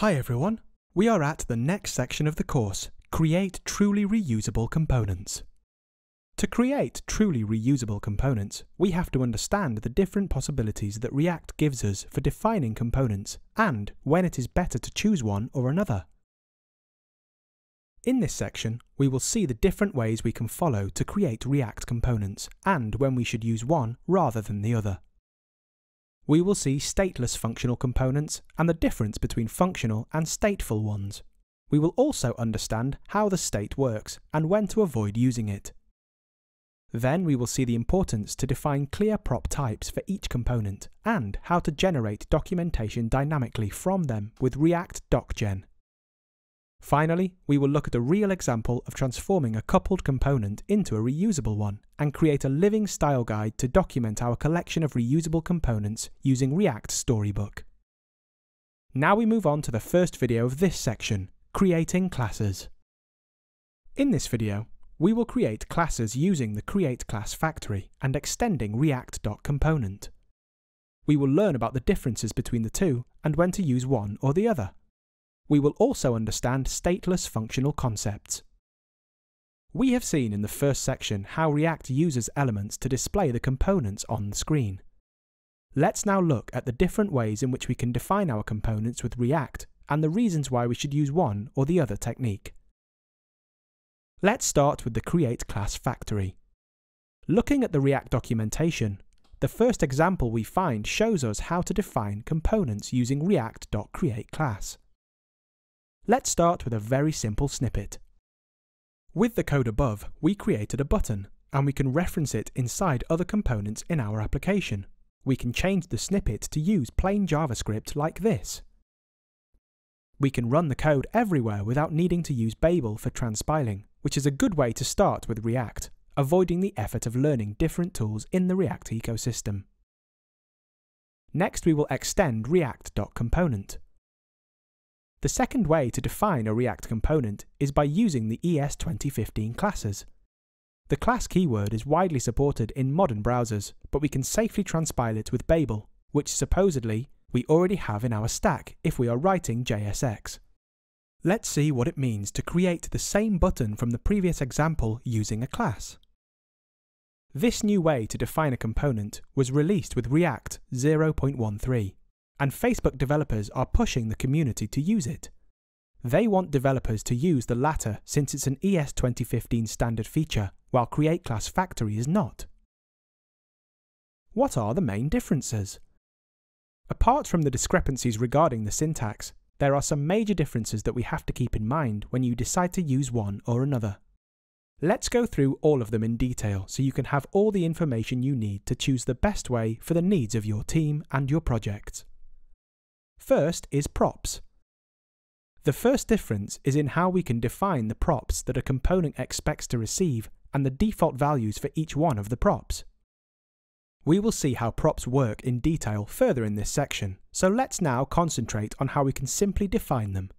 Hi everyone. We are at the next section of the course, Create Truly Reusable Components. To create truly reusable components, we have to understand the different possibilities that React gives us for defining components and when it is better to choose one or another. In this section, we will see the different ways we can follow to create React components and when we should use one rather than the other we will see stateless functional components and the difference between functional and stateful ones. We will also understand how the state works and when to avoid using it. Then we will see the importance to define clear prop types for each component and how to generate documentation dynamically from them with React DocGen. Finally, we will look at a real example of transforming a coupled component into a reusable one and create a living style guide to document our collection of reusable components using React Storybook. Now we move on to the first video of this section, creating classes. In this video, we will create classes using the Create Class factory and extending React.component. We will learn about the differences between the two and when to use one or the other we will also understand stateless functional concepts. We have seen in the first section how React uses elements to display the components on the screen. Let's now look at the different ways in which we can define our components with React and the reasons why we should use one or the other technique. Let's start with the Create class factory. Looking at the React documentation, the first example we find shows us how to define components using React.createClass. Let's start with a very simple snippet. With the code above, we created a button, and we can reference it inside other components in our application. We can change the snippet to use plain JavaScript like this. We can run the code everywhere without needing to use Babel for transpiling, which is a good way to start with React, avoiding the effort of learning different tools in the React ecosystem. Next we will extend React.component. The second way to define a React component is by using the ES 2015 classes. The class keyword is widely supported in modern browsers, but we can safely transpile it with Babel, which supposedly we already have in our stack if we are writing JSX. Let's see what it means to create the same button from the previous example using a class. This new way to define a component was released with React 0.13 and Facebook developers are pushing the community to use it. They want developers to use the latter since it's an ES 2015 standard feature, while Create Class Factory is not. What are the main differences? Apart from the discrepancies regarding the syntax, there are some major differences that we have to keep in mind when you decide to use one or another. Let's go through all of them in detail so you can have all the information you need to choose the best way for the needs of your team and your project. First is props. The first difference is in how we can define the props that a component expects to receive and the default values for each one of the props. We will see how props work in detail further in this section, so let's now concentrate on how we can simply define them.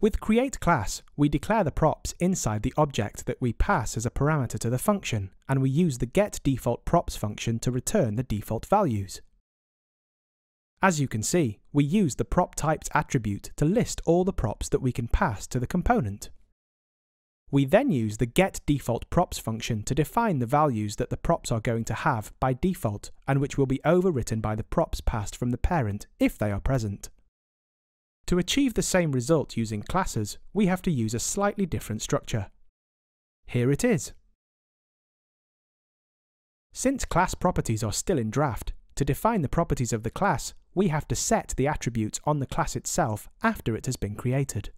With create class, we declare the props inside the object that we pass as a parameter to the function, and we use the getDefaultProps function to return the default values. As you can see, we use the prop types attribute to list all the props that we can pass to the component. We then use the getDefaultProps function to define the values that the props are going to have by default and which will be overwritten by the props passed from the parent if they are present. To achieve the same result using classes, we have to use a slightly different structure. Here it is. Since class properties are still in draft, to define the properties of the class, we have to set the attributes on the class itself after it has been created.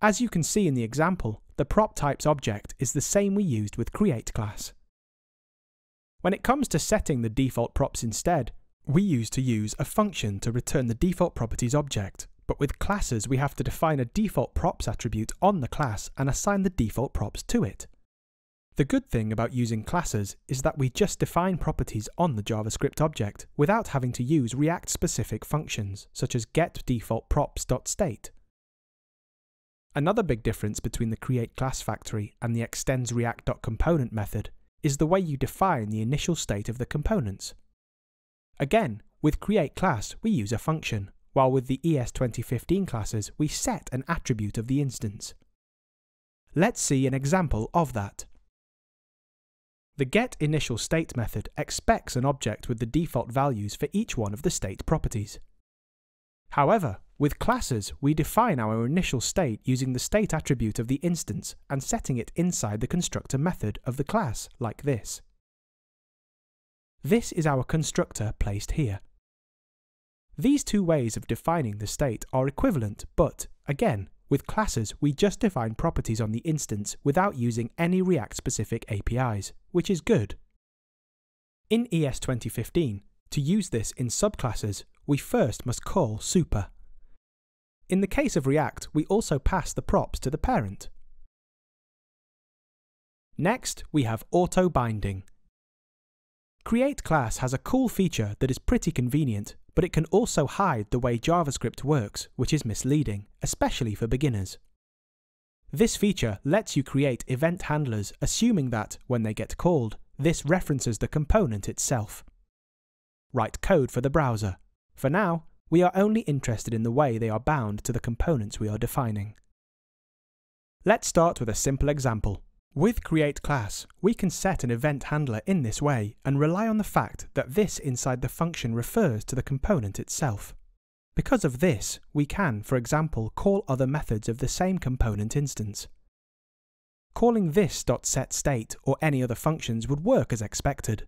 As you can see in the example, the prop types object is the same we used with create class. When it comes to setting the default props instead, we used to use a function to return the default properties object, but with classes we have to define a default props attribute on the class and assign the default props to it. The good thing about using classes is that we just define properties on the JavaScript object without having to use React-specific functions, such as getDefaultProps.state. Another big difference between the create class factory and the extends React.component method is the way you define the initial state of the components. Again, with create class we use a function, while with the ES2015 classes we set an attribute of the instance. Let's see an example of that. The getInitialState method expects an object with the default values for each one of the state properties. However, with classes, we define our initial state using the state attribute of the instance and setting it inside the constructor method of the class, like this. This is our constructor placed here. These two ways of defining the state are equivalent, but, again, with classes, we just define properties on the instance without using any React-specific APIs, which is good. In ES 2015, to use this in subclasses, we first must call super. In the case of React, we also pass the props to the parent. Next, we have auto binding. Create class has a cool feature that is pretty convenient but it can also hide the way JavaScript works, which is misleading, especially for beginners. This feature lets you create event handlers assuming that, when they get called, this references the component itself. Write code for the browser. For now, we are only interested in the way they are bound to the components we are defining. Let's start with a simple example. With create class, we can set an event handler in this way and rely on the fact that this inside the function refers to the component itself. Because of this, we can, for example, call other methods of the same component instance. Calling this.setState or any other functions would work as expected.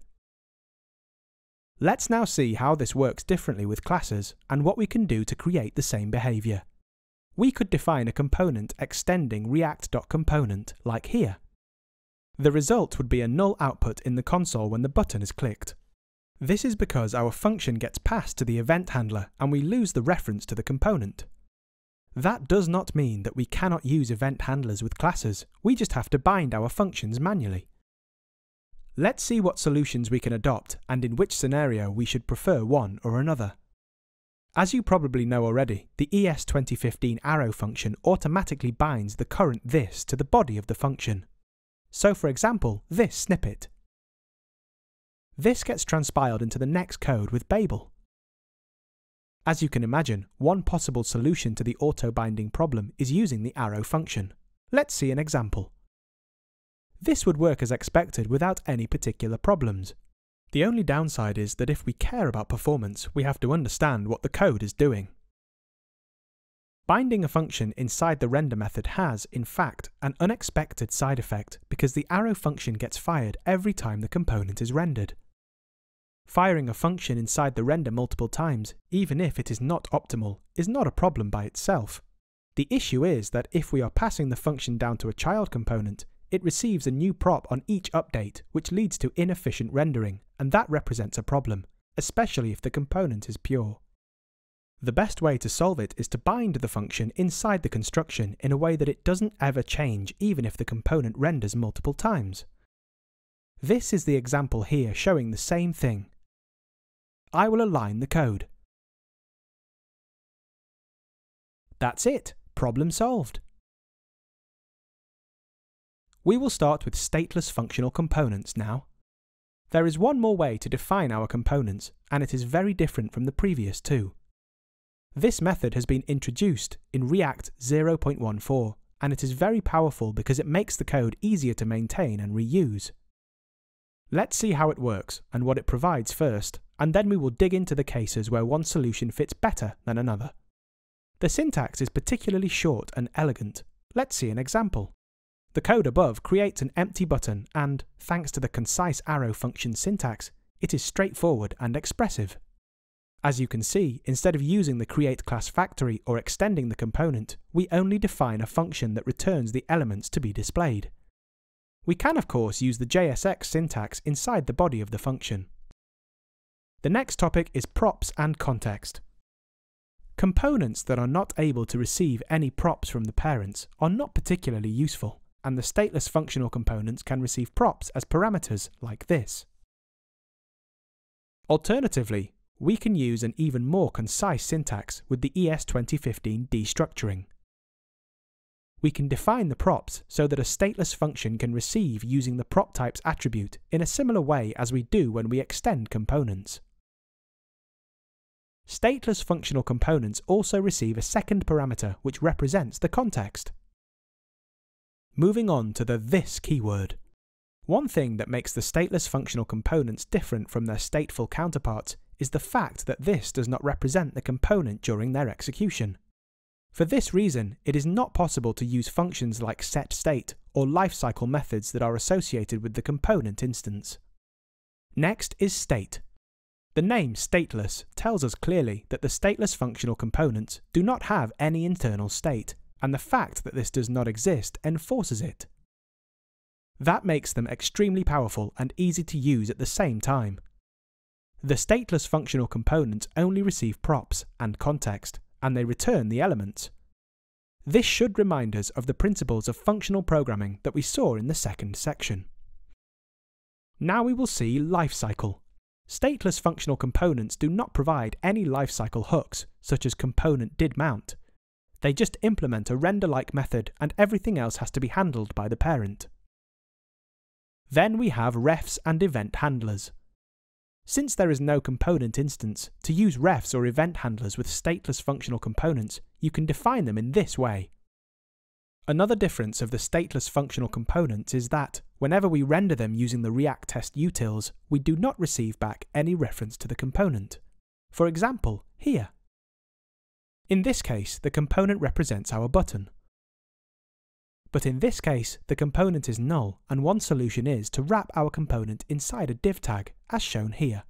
Let's now see how this works differently with classes and what we can do to create the same behaviour. We could define a component extending react.component like here. The result would be a null output in the console when the button is clicked. This is because our function gets passed to the event handler and we lose the reference to the component. That does not mean that we cannot use event handlers with classes, we just have to bind our functions manually. Let's see what solutions we can adopt and in which scenario we should prefer one or another. As you probably know already, the ES2015 arrow function automatically binds the current this to the body of the function. So for example, this snippet. This gets transpiled into the next code with Babel. As you can imagine, one possible solution to the auto-binding problem is using the arrow function. Let's see an example. This would work as expected without any particular problems. The only downside is that if we care about performance, we have to understand what the code is doing. Binding a function inside the render method has, in fact, an unexpected side effect because the arrow function gets fired every time the component is rendered. Firing a function inside the render multiple times, even if it is not optimal, is not a problem by itself. The issue is that if we are passing the function down to a child component, it receives a new prop on each update, which leads to inefficient rendering, and that represents a problem, especially if the component is pure. The best way to solve it is to bind the function inside the construction in a way that it doesn't ever change even if the component renders multiple times. This is the example here showing the same thing. I will align the code. That's it, problem solved. We will start with stateless functional components now. There is one more way to define our components, and it is very different from the previous two. This method has been introduced in React 0.14 and it is very powerful because it makes the code easier to maintain and reuse. Let's see how it works and what it provides first, and then we will dig into the cases where one solution fits better than another. The syntax is particularly short and elegant. Let's see an example. The code above creates an empty button and, thanks to the concise arrow function syntax, it is straightforward and expressive. As you can see, instead of using the create class factory or extending the component, we only define a function that returns the elements to be displayed. We can of course use the JSX syntax inside the body of the function. The next topic is props and context. Components that are not able to receive any props from the parents are not particularly useful, and the stateless functional components can receive props as parameters like this. Alternatively, we can use an even more concise syntax with the ES2015 destructuring. We can define the props so that a stateless function can receive using the prop types attribute in a similar way as we do when we extend components. Stateless functional components also receive a second parameter which represents the context. Moving on to the this keyword. One thing that makes the stateless functional components different from their stateful counterparts is the fact that this does not represent the component during their execution. For this reason, it is not possible to use functions like setState or lifecycle methods that are associated with the component instance. Next is state. The name stateless tells us clearly that the stateless functional components do not have any internal state, and the fact that this does not exist enforces it. That makes them extremely powerful and easy to use at the same time. The stateless functional components only receive props and context, and they return the elements. This should remind us of the principles of functional programming that we saw in the second section. Now we will see lifecycle. Stateless functional components do not provide any lifecycle hooks, such as component did mount. They just implement a render-like method and everything else has to be handled by the parent. Then we have refs and event handlers. Since there is no component instance, to use refs or event handlers with stateless functional components, you can define them in this way. Another difference of the stateless functional components is that, whenever we render them using the React test utils, we do not receive back any reference to the component. For example, here. In this case, the component represents our button. But in this case, the component is null, and one solution is to wrap our component inside a div tag, as shown here.